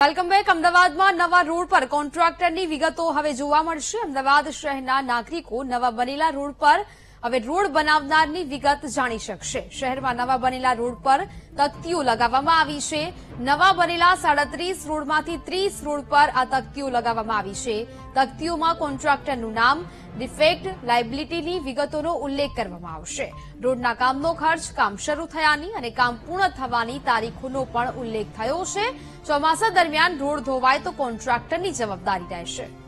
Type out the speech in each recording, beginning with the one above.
Welcome back. અમદાવાદમાં નવા road પર કોન્ટ્રાક્ટરની વિગતો હવે જોવા મળશે. અમદાવાદ શહેરના નાગરિકો નવા બનેલા રોડ પર હવે રોડ બનાવનારની વિગત જાણી શકશે. શહેરમાં નવા બનેલા રોડ પર તકતીઓ લગાવવામાં આવી છે. નવા બનેલા સાડત્રીસ રોડમાંથી ત્રીસ રોડ પર આ તકતીઓ લગાવવામાં આવી છે. તકતીઓમાં કોન્ટ્રાક્ટરનું નામ, ડિફેક્ટ લાયબિલિટીની વિગતોનો ઉલ્લેખ કરવામાં આવશે. રોડના કામનો ખર્ચ કામ શરૂ થયાની અને કામ પૂર્ણ થવાની તારીખોનો પણ ઉલ્લેખ થયો છે. ચોમાસા દરમિયાન રોડ ધોવાય તો કોન્ટ્રાક્ટરની જવાબદારી રહેશે.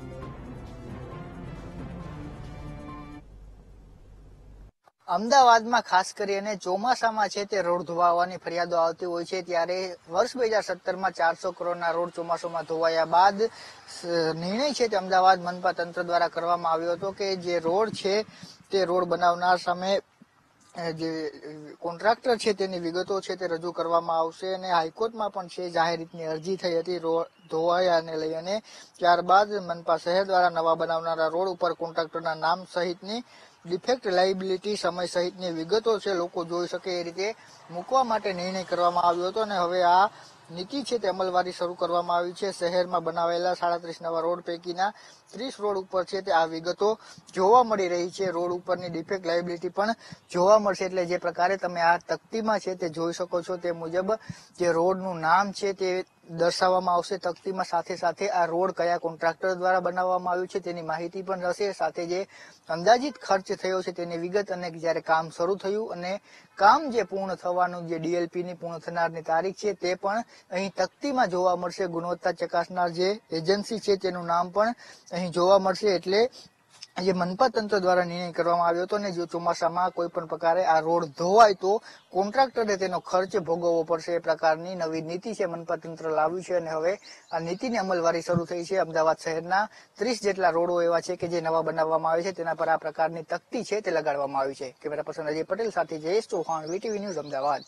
અમદાવાદમાં ખાસ કરીને ચોમાસામાં છે તે રોડ ધોવાવાની ફરિયાદો આવતી હોય છે ત્યારે વર્ષ બે હજાર સત્તરમાં ચારસો કરોડના રોડ ચોમાસામાં ધોવાયા બાદ નિર્ણય છે તે અમદાવાદ મનપા તંત્ર દ્વારા કરવામાં આવ્યો હતો કે જે રોડ છે તે રોડ બનાવનાર સામે જે કોન્ટ્રાક્ટર છે તેની વિગતો છે તે રજૂ કરવામાં આવશે અને હાઈકોર્ટમાં પણ છે જાહેર રીતની અરજી થઈ હતી ધોવાયાને લઈ અને ત્યારબાદ મનપા શહેર દ્વારા નવા બનાવનારા રોડ ઉપર કોન્ટ્રાક્ટરના નામ સહિતની ડિફેક્ટ લાયબિલિટી સમય સહિતની વિગતો છે, લોકો જોઈ શકે એ રીતે મૂકવા માટે નિર્ણય કરવામાં આવ્યો હતો અને હવે આ નીતિ છે તે અમલવારી શરૂ કરવામાં આવી છે. શહેરમાં બનાવેલા સાડત્રીસ નવા રોડ પૈકીના ત્રીસ રોડ ઉપર છે તે આ વિગતો જોવા મળી રહી છે. રોડ ઉપરની ડિફેક્ટ લાયબિલિટી પણ જોવા મળશે એટલે જે પ્રકારે તમે આ તકતીમાં છે તે જોઈ શકો છો તે મુજબ જે રોડનું નામ છે તે દર્શાવવામાં આવશે. તકતીમાં સાથે સાથે આ રોડ કયા કોન્ટ્રાક્ટર દ્વારા બનાવવામાં આવ્યું છે તેની માહિતી પણ રહેશે. સાથે જે અંદાજિત ખર્ચ થયો છે તેની વિગત અને જ્યારે કામ શરૂ થયું અને કામ જે પૂર્ણ થવાનું, જે ડીએલપી ની પૂર્ણ થનારની તારીખ છે, તે પણ અહીં તકતીમાં જોવા મળશે. ગુણવત્તા ચકાસનાર જે એજન્સી છે, તેનું નામ પણ અહીં જોવા મળશે. એટલે જે મનપા તંત્ર દ્વારા નિર્ણય કરવામાં આવ્યો હતો અને જો ચોમાસામાં કોઈ પણ પ્રકારે આ રોડ ધોવાય તો કોન્ટ્રાક્ટરે તેનો ખર્ચ ભોગવવો પડશે. એ પ્રકારની નવી નીતિ છે મનપા તંત્ર લાવ્યું છે અને હવે આ નીતિની અમલવારી શરૂ થઈ છે. અમદાવાદ શહેરના ત્રીસ જેટલા રોડો એવા છે કે જે નવા બનાવવામાં આવે છે. તેના પર આ પ્રકારની તકતી છે તે લગાડવામાં આવી છે. કેમેરા પર્સન અજય પટેલ સાથે જયેશ ચૌહાણ, વીટીવી ન્યૂઝ અમદાવાદ.